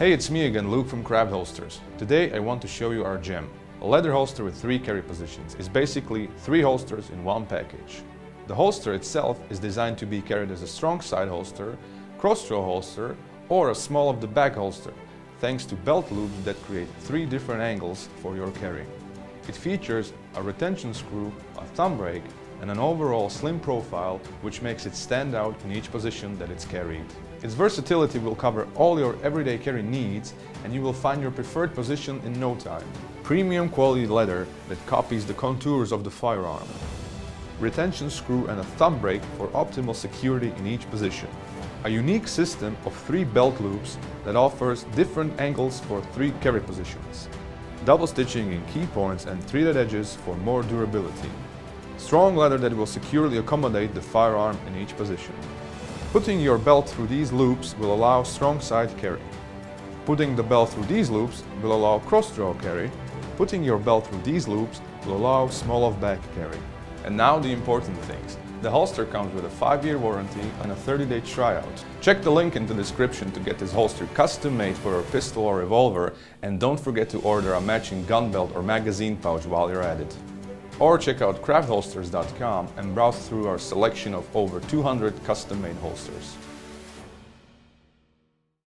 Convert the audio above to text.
Hey, it's me again, Luke from Craft Holsters. Today I want to show you our gem. A leather holster with three carry positions is basically three holsters in one package. The holster itself is designed to be carried as a strong side holster, cross-draw holster or a small of the back holster, thanks to belt loops that create three different angles for your carry. It features a retention screw, a thumb break and an overall slim profile which makes it stand out in each position that it's carried. Its versatility will cover all your everyday carry needs and you will find your preferred position in no time. Premium quality leather that copies the contours of the firearm. Retention screw and a thumb break for optimal security in each position. A unique system of three belt loops that offers different angles for three carry positions. Double stitching in key points and threaded edges for more durability. Strong leather that will securely accommodate the firearm in each position. Putting your belt through these loops will allow strong side carry. Putting the belt through these loops will allow cross-draw carry. Putting your belt through these loops will allow small of back carry. And now the important things. The holster comes with a 5-year warranty and a 30-day tryout. Check the link in the description to get this holster custom made for your pistol or revolver and don't forget to order a matching gun belt or magazine pouch while you're at it. Or check out craftholsters.com and browse through our selection of over 200 custom-made holsters.